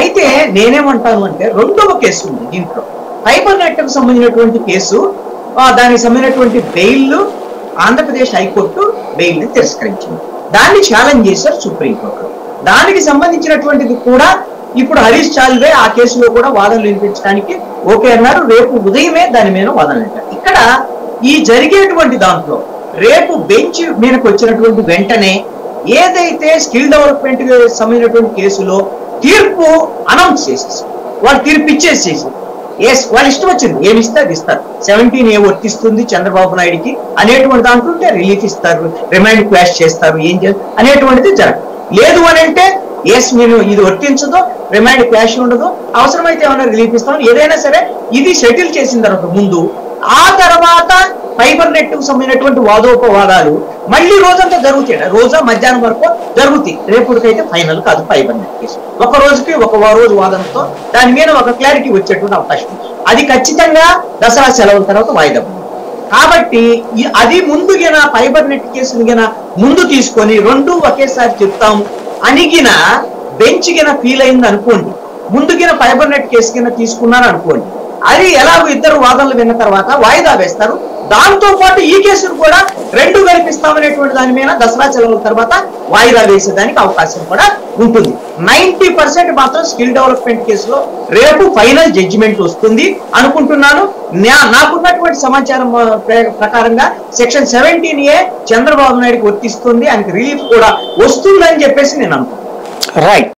అయితే నేనేమంటాను అంటే రెండవ కేసు ఉంది దీంట్లో. ఫైబర్ నెట్కు సంబంధించినటువంటి కేసు దానికి సంబంధించినటువంటి బెయిల్ ఆంధ్రప్రదేశ్ హైకోర్టు బెయిల్ని తిరస్కరించింది. దాన్ని ఛాలెంజ్ చేశారు సుప్రీంకోర్టు దానికి సంబంధించినటువంటిది కూడా ఇప్పుడు హరీష్ చాల్వే ఆ కేసులో కూడా వాదనలు వినిపించడానికి ఓకే అన్నారు. రేపు ఉదయమే దాని మీద వాదనలు ఇక్కడ ఈ జరిగేటువంటి దాంట్లో రేపు బెంచ్ మీదకి వచ్చినటువంటి వెంటనే ఏదైతే స్కిల్ డెవలప్మెంట్ సంబంధించినటువంటి కేసులో తీర్పు అనౌన్స్ చేసేసి వాళ్ళు తీర్పు ఇచ్చేసేసి ఎస్ వాళ్ళ ఇష్టం వచ్చింది ఏమి ఇస్తే అది ఇస్తారు. సెవెంటీన్ ఏ వర్తిస్తుంది చంద్రబాబు నాయుడికి అనేటువంటి దాంట్లో ఉంటే రిలీఫ్ ఇస్తారు రిమైండ్ క్లాష్ చేస్తారు ఏం చేస్తారు అనేటువంటిది జరగదు. లేదు అని అంటే ఎస్ నేను ఇది వర్తించదు రిమైండ్ క్లాష్ ఉండదు అవసరమైతే ఏమైనా రిలీఫ్ ఇస్తాం ఏదైనా సరే ఇది సెటిల్ చేసిన తర్వాత ముందు ఆ తర్వాత ఫైబర్ నెట్కు సంబంధించినటువంటి వాదోపవాదాలు మళ్ళీ రోజంతా జరుగుతాయి. రోజా మధ్యాహ్నం వరకు జరుగుతాయి. రేపటికైతే ఫైనల్ కాదు ఫైబర్ నెట్ కేసు. ఒక రోజుకి ఒక రోజు వాదనతో దాని మీద ఒక క్లారిటీ వచ్చేటువంటి అవకాశం అది ఖచ్చితంగా దసరా సెలవుల తర్వాత వాయిదా కాబట్టి అది ముందుగా ఫైబర్ నెట్ కేసుని గిన ముందు తీసుకొని రెండు ఒకేసారి చెప్తాము అనిగిన బెంచ్ గిన ఫీల్ అయింది అనుకోండి ముందు ఫైబర్ నెట్ కేసు కింద తీసుకున్నారు అనుకోండి అది ఎలాగో ఇద్దరు వాదనలు విన్న తర్వాత వాయిదా వేస్తారు. దాంతో పాటు ఈ కేసును కూడా రెండు కల్పిస్తామనేటువంటి దాని మీద దసరా సెలవుల తర్వాత వాయిదా వేసేదానికి అవకాశం కూడా ఉంటుంది. నైన్టీ పర్సెంట్ మాత్రం స్కిల్ డెవలప్మెంట్ కేసులో రేపు ఫైనల్ జడ్జిమెంట్ వస్తుంది అనుకుంటున్నాను. నా- నాకున్నటువంటి సమాచారం ప్రకారంగా సెక్షన్ సెవెంటీన్ ఏ చంద్రబాబు నాయుడుకి వర్తిస్తుంది. ఆయనకి రిలీఫ్ కూడా వస్తుందని చెప్పేసి నేను అనుకుంటున్నాను. రైట్